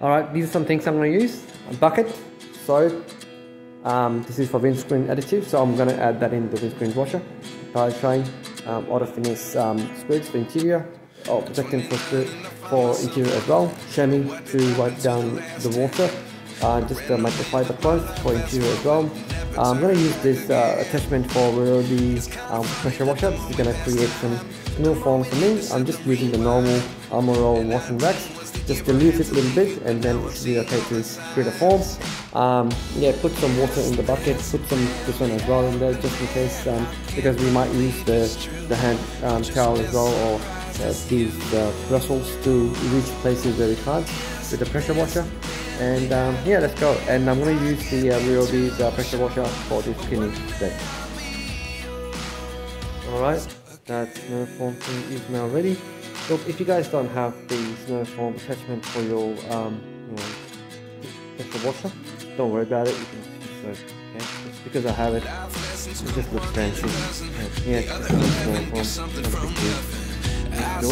Alright, these are some things I'm going to use. A bucket, soap, um, this is for windscreen additive, so I'm going to add that in the windscreen washer. Tire train, um, auto finish um, for interior, or protectant for, for interior as well. Chamois to wipe down the water, uh, just a microfiber cloth for interior as well. Uh, I'm going to use this uh, attachment for the um, pressure washer. This is going to create some new form for me. I'm just using the normal Armor washing rags just dilute it a little bit and then should be okay to create a form. Um, yeah, put some water in the bucket, put some this one as well in there just in case um, because we might use the, the hand um, towel as well or uh, these uh, bristles to reach places where we can't with the pressure washer. And um, yeah, let's go. And I'm going to use the uh, Ryobi's uh, pressure washer for this cleaning today. Alright, that snow foam thing is now ready. So if you guys don't have the snow foam attachment for your um, you know, pressure washer, don't worry about it. You can just Okay? Just because I have it, it just looks fancy. Yeah, it's snow foam. Not do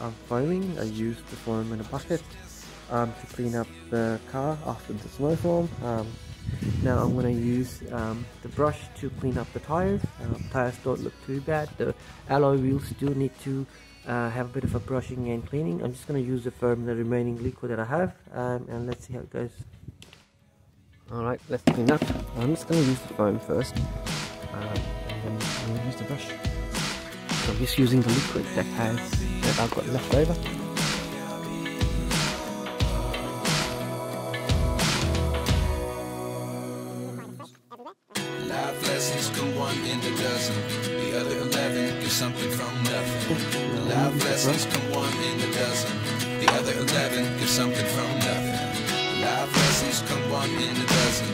um, foaming, I used the foam in a bucket um, to clean up the car after the snowstorm. Um, now I'm going to use um, the brush to clean up the tires. Um, tires don't look too bad. The alloy wheels do need to uh, have a bit of a brushing and cleaning. I'm just going to use the foam, the remaining liquid that I have, um, and let's see how it goes. Alright, let's clean up. I'm just going to use the foam first, and then I'm going to use the brush. So I'm just using the liquid that has that I've got left over. Life lessons come one in a dozen. The other eleven get something from nothing. Life lessons come one in a dozen. The other eleven get something from nothing. Life lessons come one in a dozen.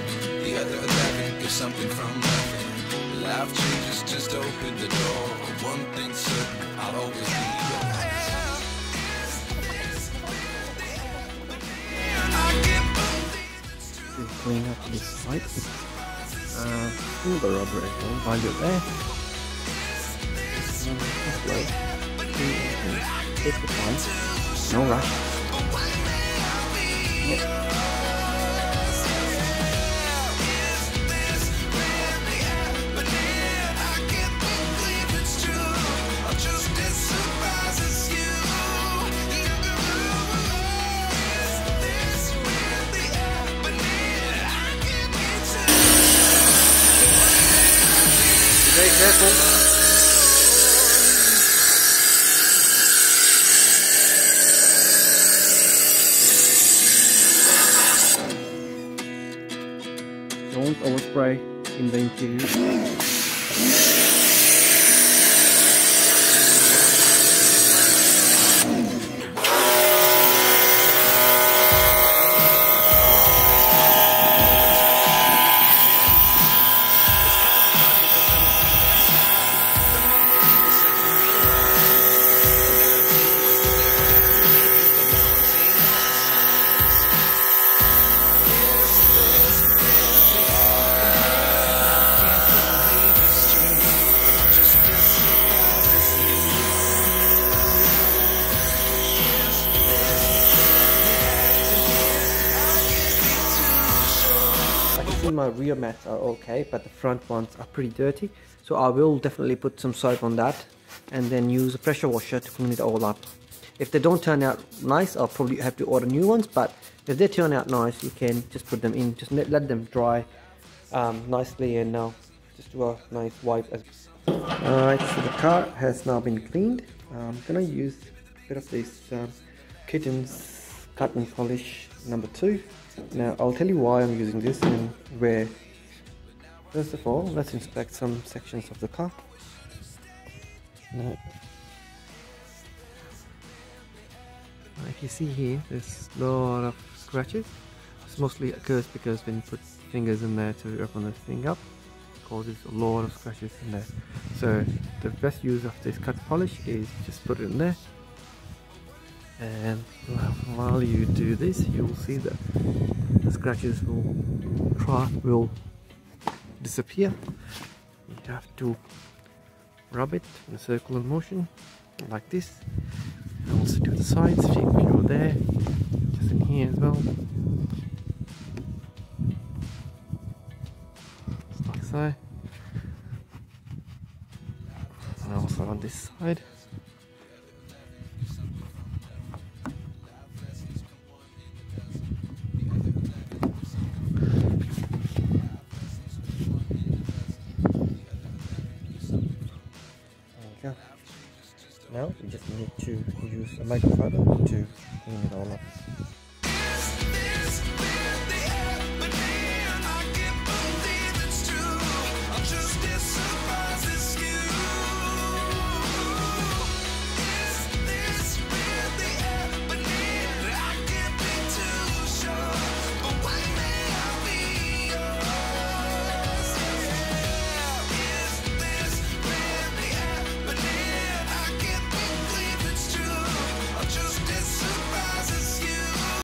The other eleven get something from nothing. Life changes just open the door one certain, I'll always be yours. Clean up this site. Uh, the rubber again while you're there. Take the time. No rush. Yep. Careful. Don't overspray in the interior. My rear mats are okay, but the front ones are pretty dirty. So I will definitely put some soap on that and then use a pressure washer to clean it all up. If they don't turn out nice, I'll probably have to order new ones, but if they turn out nice, you can just put them in, just let, them dry um, nicely and now just do a nice wipe. Alright, so the car has now been cleaned. I'm gonna use a bit of this um, Kittens cut and polish number two now I'll tell you why I'm using this and where. First of all, let's inspect some sections of the car. Now, if you see here, there's a lot of scratches. This mostly occurs because when you put fingers in there to open the thing up, causes a lot of scratches in there so the best use of this cut polish is just put it in there and while you do this you will see that the scratches will try will disappear. You have to rub it in a circular motion like this. And also do the sides if you're there just in here as well. Just like so. And also on this side Now we just need to use a microfiber to clean it all up.